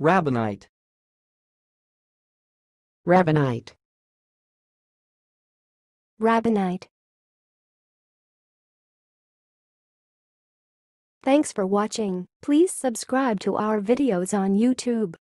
Rabbinite. Rabbinite. Rabbinite. Thanks for watching. Please subscribe to our videos on YouTube.